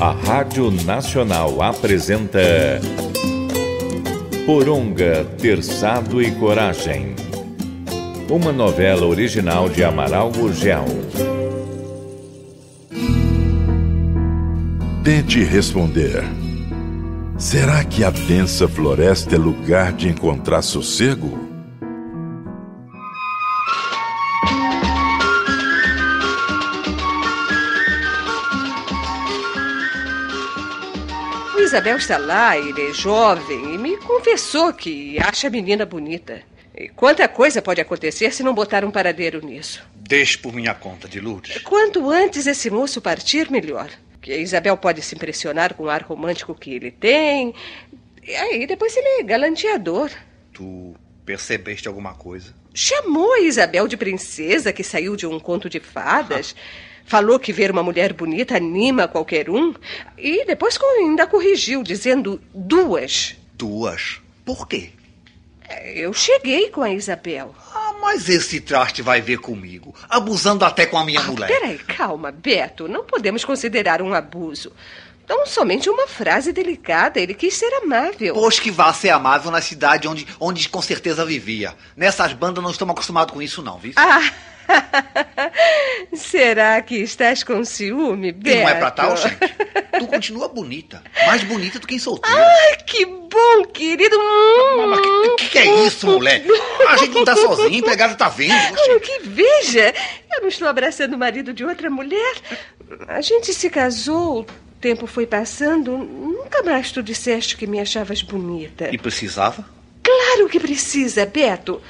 A Rádio Nacional apresenta Poronga, Terçado e Coragem. Uma novela original de Amaral Gurgel. Tente responder. Será que a densa floresta é lugar de encontrar sossego? Isabel está lá, ele é jovem e me confessou que acha a menina bonita. E quanta coisa pode acontecer se não botar um paradeiro nisso? Deixe por minha conta, de Lourdes. Quanto antes esse moço partir, melhor. Que a Isabel pode se impressionar com o ar romântico que ele tem. E aí depois ele é galanteador. Tu percebeste alguma coisa? Chamou a Isabel de princesa que saiu de um conto de fadas. Falou que ver uma mulher bonita anima qualquer um. E depois ainda corrigiu, dizendo duas. Duas? Por quê? Eu cheguei com a Isabel. Ah, mas esse traste vai ver comigo, abusando até com a minha Ah, mulher. peraí, calma, Beto. Não podemos considerar um abuso. Então, somente uma frase delicada. Ele quis ser amável. Pois que vá ser amável na cidade onde, onde com certeza vivia. Nessas bandas não estamos acostumados com isso, não, viu? Ah! Será que estás com ciúme, E Beto? não é pra tal, gente. Tu continua bonita. Mais bonita do que em solteiro. Ai, que bom, querido. Hum. Mas que, que, que é isso, mulher? A gente não tá sozinho, empregada tá vendo. Oh, que veja! Eu não estou abraçando o marido de outra mulher. A gente se casou, o tempo foi passando. Nunca mais tu disseste que me achavas bonita. E precisava? Claro que precisa, Beto.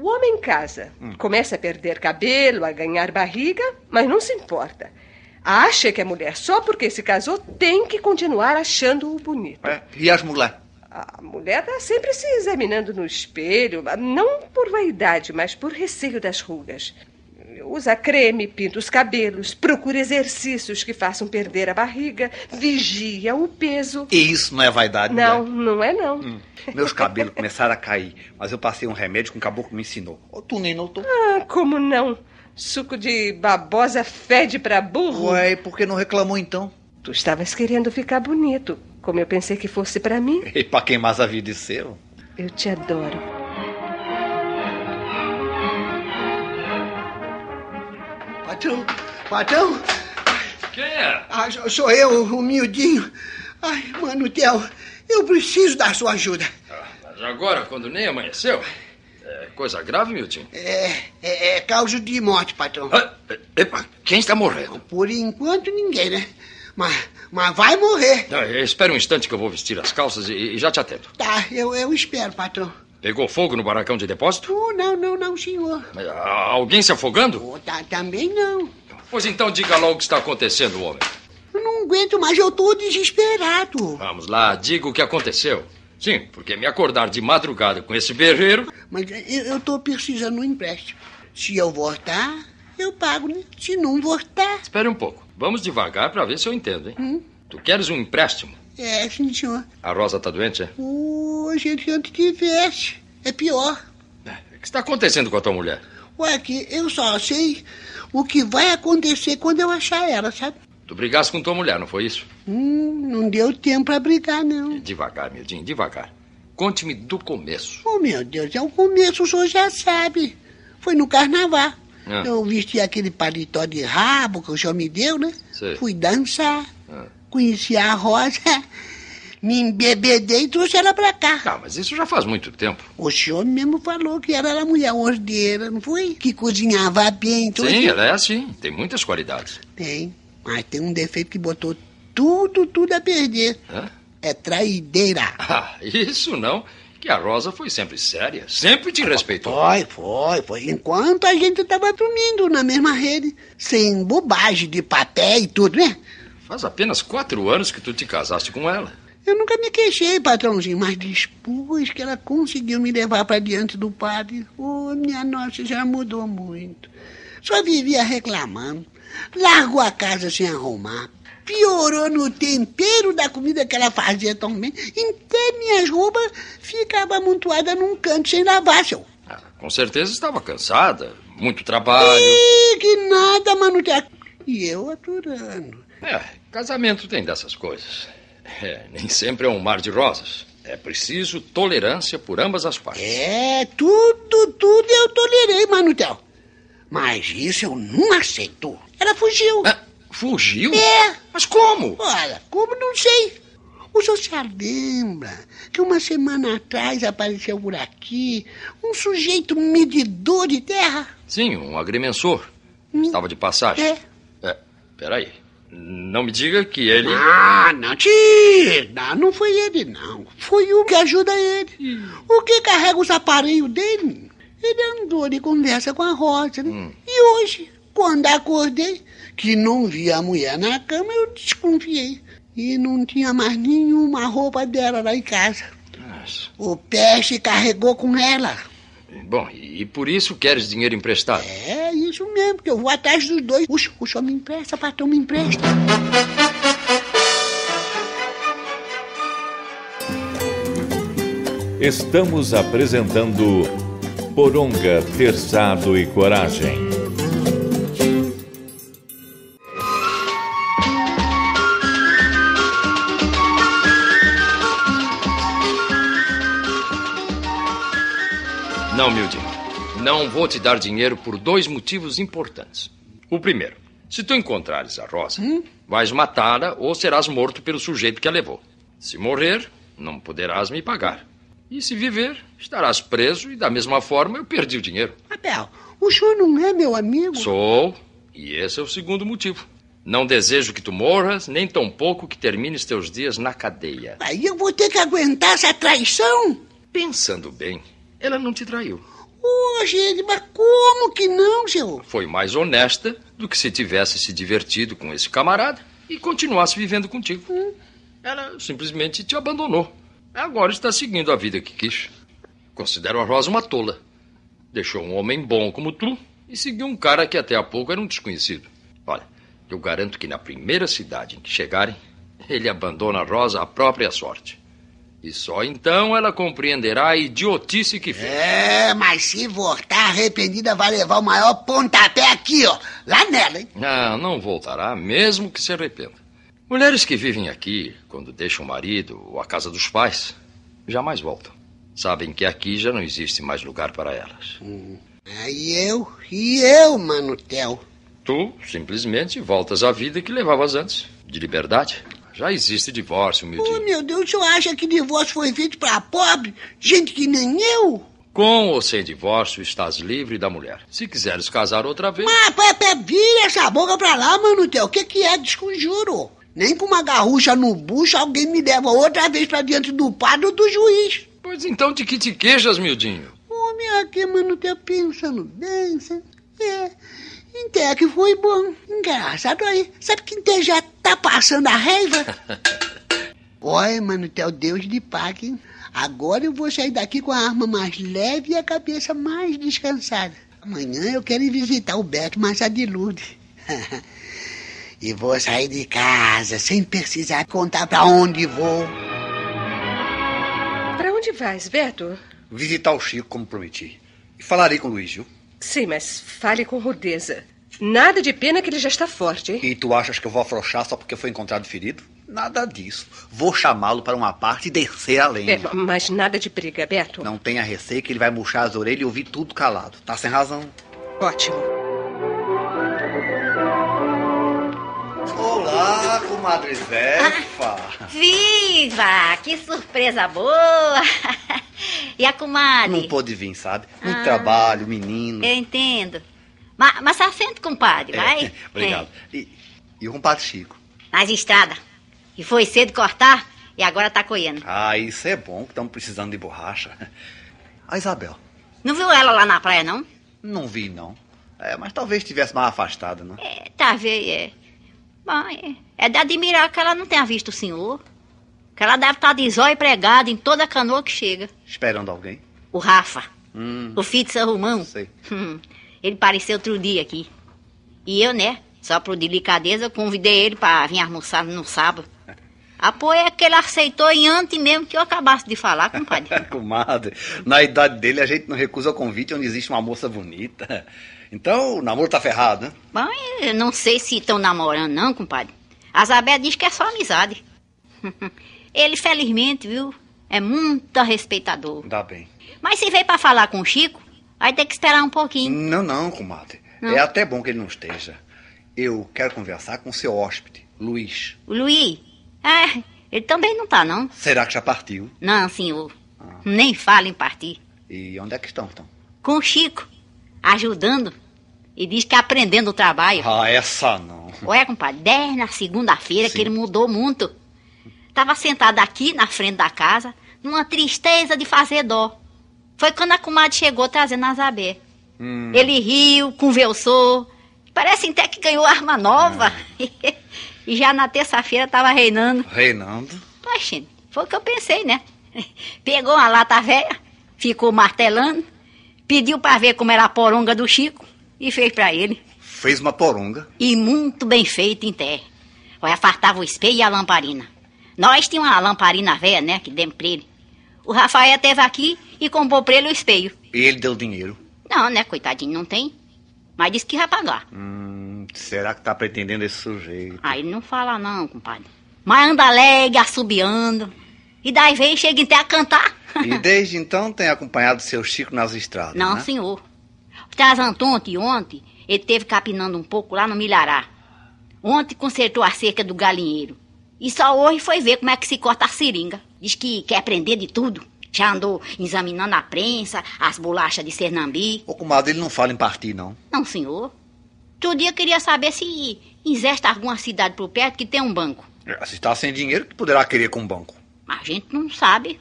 O homem casa, começa a perder cabelo, a ganhar barriga, mas não se importa. Acha que a mulher, só porque se casou, tem que continuar achando-o bonito. É. E as mulheres? A mulher está sempre se examinando no espelho, não por vaidade, mas por receio das rugas. Usa creme, pinta os cabelos, procura exercícios que façam perder a barriga, vigia o peso. E isso não é vaidade, Não, mulher? não é não. Hum. Meus cabelos começaram a cair, mas eu passei um remédio que um caboclo me ensinou. Ô, tu nem notou? Ah, como não? Suco de babosa fede pra burro. Ué, por que não reclamou então? Tu estavas querendo ficar bonito, como eu pensei que fosse pra mim. E pra quem mais havia de ser? Eu te adoro. Patrão, patrão, Quem é? ah, sou- eu, o miudinho. Ai, mano, Theo, eu preciso da sua ajuda. Mas agora, quando nem amanheceu? É coisa grave, Milton? É, é, é causa de morte, patrão. Ah, epa, quem está morrendo? Por enquanto, ninguém, né? Mas, mas vai morrer. Ah, espera um instante que eu vou vestir as calças e, e já te atendo. Tá, eu, eu espero, patrão. Pegou fogo no barracão de depósito? Oh, não, não, não, senhor. Mas, ah, alguém se afogando? Oh, tá, também não. Pois então diga logo o que está acontecendo, homem. Eu não aguento mais, eu tô desesperado. Vamos lá, diga o que aconteceu. Sim, porque me acordar de madrugada com esse berreiro. Mas eu, tô precisando de um empréstimo. Se eu voltar, eu pago, né? Se não voltar, Espere um pouco. Vamos devagar para ver se eu entendo, hein? Tu queres um empréstimo? É, sim, senhor. A Rosa tá doente, é? Ô, gente, antes tivesse. É pior. O que está acontecendo com a tua mulher? Ué, que eu só sei o que vai acontecer quando eu achar ela, sabe? Tu brigaste com tua mulher, não foi isso? Hum, não deu tempo pra brigar, não. Devagar, Mildinho, devagar. Conte-me do começo. Oh, meu Deus, é o começo, o senhor já sabe. Foi no carnaval. Ah. Eu vesti aquele paletó de rabo que o senhor me deu, né? Sei. Fui dançar. Ah. Conheci a Rosa. Me embebedei e trouxe ela pra cá. Ah, mas isso já faz muito tempo. O senhor mesmo falou que ela era mulher ordeira, não foi? Que cozinhava bem. tudo. Sim, ela é assim. Tem muitas qualidades. Tem. Mas tem um defeito que botou tudo, tudo a perder. Hã? É traideira. Ah, isso não. Que a Rosa foi sempre séria. Sempre te respeitou. Foi, foi, foi. Enquanto a gente tava dormindo na mesma rede. Sem bobagem de papel e tudo, né? Faz apenas quatro anos que tu te casaste com ela. Eu nunca me queixei, patrãozinho, mas depois que ela conseguiu me levar para diante do padre, oh, minha nossa, já mudou muito. Só vivia reclamando. Largou a casa sem arrumar. Piorou no tempero da comida que ela fazia tão bem. Até minhas roupas ficavam amontoadas num canto sem lavar, seu. Ah, com certeza estava cansada. Muito trabalho. Ih, que nada, mano. E eu aturando. É, casamento tem dessas coisas. É, nem sempre é um mar de rosas. É preciso tolerância por ambas as partes. É, tudo, tudo eu tolerei, Manutel. Mas isso eu não aceito. Ela fugiu. Ah, fugiu? É. Mas como? Olha, como não sei. O senhor se lembra que uma semana atrás apareceu por aqui um sujeito medidor de terra? Sim, um agrimensor. Estava de passagem. É. É, peraí. Não me diga que ele. Ah, não, tira! Não foi ele, não. Foi o que ajuda ele. O que carrega os aparelhos dele? Ele andou de conversa com a Rosa. Né? E hoje, quando acordei, que não vi a mulher na cama, eu desconfiei. E não tinha mais nenhuma roupa dela lá em casa. Nossa. O peste carregou com ela. Bom, e por isso queres dinheiro emprestado? É isso mesmo, que eu vou atrás dos dois. O, senhor- o senhor me empresta, patrão, me empresta. Estamos apresentando Poronga, Terçado e Coragem. Não, Mildinho. Não vou te dar dinheiro por dois motivos importantes. O primeiro, se tu encontrares a Rosa, vais matá-la ou serás morto pelo sujeito que a levou. Se morrer, não poderás me pagar. E se viver, estarás preso e da mesma forma eu perdi o dinheiro. Abel, o senhor não é meu amigo? Sou, e esse é o segundo motivo. Não desejo que tu morras, nem tampouco que termines teus dias na cadeia. Aí eu vou ter que aguentar essa traição? Pensando bem, ela não te traiu. Ô, gente, mas como que não, senhor? Foi mais honesta do que se tivesse se divertido com esse camarada e continuasse vivendo contigo. Ela simplesmente te abandonou. Agora está seguindo a vida que quis. Considero a Rosa uma tola. Deixou um homem bom como tu e seguiu um cara que até há pouco era um desconhecido. Olha, eu garanto que na primeira cidade em que chegarem, ele abandona a Rosa à própria sorte. E só então ela compreenderá a idiotice que fez. É, mas se voltar arrependida, vai levar o maior pontapé aqui, ó. Lá nela, hein? Não, não voltará, mesmo que se arrependa. Mulheres que vivem aqui, quando deixam o marido ou a casa dos pais, jamais voltam. Sabem que aqui já não existe mais lugar para elas. Aí eu, e eu, Manutel. Tu simplesmente voltas à vida que levavas antes, de liberdade. Já existe divórcio, Ô, Mildinho. meu Deus, o senhor acha que divórcio foi feito pra pobre? Gente que nem eu? Com ou sem divórcio, estás livre da mulher. Se quiseres casar outra vez. Pé, pé, vira essa boca pra lá, Manutel. O que que é desconjuro? Nem com uma garrucha no bucho alguém me leva outra vez pra diante do padre ou do juiz. Pois então, de que te queijas, Mildinho? Homem, aqui, Manutel, pensando bem? É, até que foi bom. Engraçado aí. Sabe que até já tá passando a raiva? Olha, Manutel, Deus lhe pague, hein? Agora eu vou sair daqui com a arma mais leve e a cabeça mais descansada. Amanhã eu quero ir visitar o Beto Machado de Lourdes. e vou sair de casa sem precisar contar pra onde vou. Para onde vais, Beto? Visitar o Chico, como prometi. E falarei com o Luiz, viu? Sim, mas fale com rudeza. Nada de pena que ele já está forte, hein? E tu achas que eu vou afrouxar só porque foi encontrado ferido? Nada disso. Vou chamá-lo para uma parte e descer a lenha. É, mas nada de briga, Beto. Não tenha receio que ele vai murchar as orelhas e ouvir tudo calado. Tá sem razão. Ótimo. Comadre Zefa. Viva! Que surpresa boa! E a comadre? Não pôde vir, sabe? Muito trabalho, menino. Eu entendo. Mas, mas sente, compadre, vai? É, Obrigado. E, e o compadre Chico? É, nas estradas. E foi cedo cortar e agora tá coiando. Ah, isso é bom, que estamos precisando de borracha. A Isabel? Não viu ela lá na praia, não? Não vi, não. É, mas talvez estivesse mais afastada, não? É, tá vendo, é. Bom, é, é de admirar que ela não tenha visto o senhor. Que ela deve estar de zóio pregado em toda canoa que chega. Esperando alguém? O Rafa, Hum, o filho de São Romão. sei. Hum, ele apareceu outro dia aqui. E eu, né, só por delicadeza, convidei ele para vir almoçar no sábado. Apoio é que ele aceitou em antes mesmo que eu acabasse de falar, compadre. Comadre, na idade dele a gente não recusa o convite onde existe uma moça bonita. Então o namoro tá ferrado, né? Bom, eu não sei se estão namorando, não, compadre. A Zabé diz que é só amizade. Ele, felizmente, viu, é muito respeitador. Dá bem. Mas se veio pra falar com o Chico, vai ter que esperar um pouquinho. Não, não, comadre. Não? É até bom que ele não esteja. Eu quero conversar com seu hóspede, Luiz. O Luiz, é, ele também não tá, não. Será que já partiu? Não, senhor. Nem fala em partir. E onde é que estão, então? Com o Chico, ajudando. E diz que aprendendo o trabalho. Ah, essa não. Olha, compadre, desde na segunda-feira que ele mudou muito. Tava sentado aqui na frente da casa, numa tristeza de fazer dó. Foi quando a comadre chegou trazendo a Zabé. Ele riu, conversou. Parece até que ganhou arma nova. e já na terça-feira tava reinando. Reinando. Poxa, foi o que eu pensei, né? Pegou uma lata velha, ficou martelando, pediu pra ver como era a poronga do Chico e fez pra ele. Fez uma poronga. E muito bem feito em terra. Olha, fartava o espelho e a lamparina. Nós tínhamos uma lamparina velha, né, que demos pra ele. O Rafael teve aqui e comprou pra ele o espelho. E ele deu dinheiro. Não, né, coitadinho, não tem. Mas disse que vai pagar. Hum, será que tá pretendendo esse sujeito? Aí não fala não, compadre. Mas anda alegre, assobiando. E daí vem chega até a cantar. E desde então tem acompanhado seu Chico nas estradas, Não, né? senhor. O Trazanto ontem, ontem, ele teve capinando um pouco lá no milhará. Ontem consertou a cerca do galinheiro. E só hoje foi ver como é que se corta a seringa. Diz que quer aprender de tudo. Já andou examinando a prensa, as bolachas de Cernambi. Ô, comadre, ele não fala em partir, não. Não, senhor. Outro dia eu queria saber se existe alguma cidade por perto que tem um banco. É, Se está sem dinheiro, que poderá querer com o banco? A gente não sabe.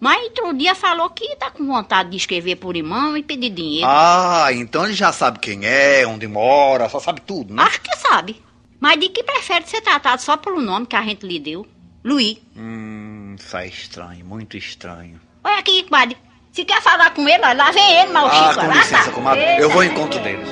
Mas outro dia falou que tá com vontade de escrever por irmão e pedir dinheiro. Ah, então ele já sabe quem é, onde mora, só sabe tudo, né? Acho que sabe. Mas de que prefere ser tratado só pelo nome que a gente lhe deu? Luiz. Hum, isso é estranho, muito estranho. Olha aqui, compadre. Se quer falar com ele, lá vem ele, mal Ah, Chico. com lá licença, tá. comadre. Eu vou ao encontro deles.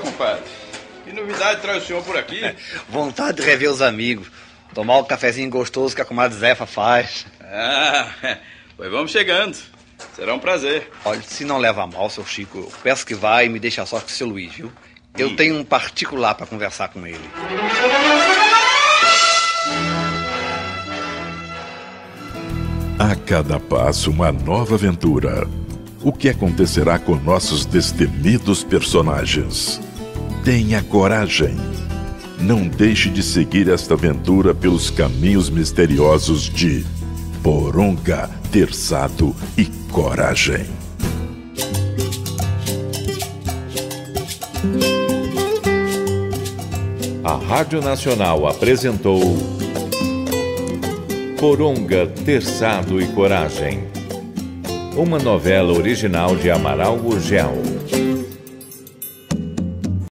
Compadre, que novidade traz o senhor por aqui? Vontade de rever os amigos. Tomar o cafezinho gostoso que a comadre Zefa faz. Ah, pois vamos chegando. Será um prazer. Olha, se não leva a mal, seu Chico, eu peço que vá e me deixe a sorte com o seu Luiz, viu? Eu tenho um particular para conversar com ele. A cada passo, uma nova aventura. O que acontecerá com nossos destemidos personagens? Tenha coragem. Não deixe de seguir esta aventura pelos caminhos misteriosos de Poronga, Terçado e Coragem. A Rádio Nacional apresentou Coronga, Terçado e Coragem. Uma novela original de Amaral Gurgel.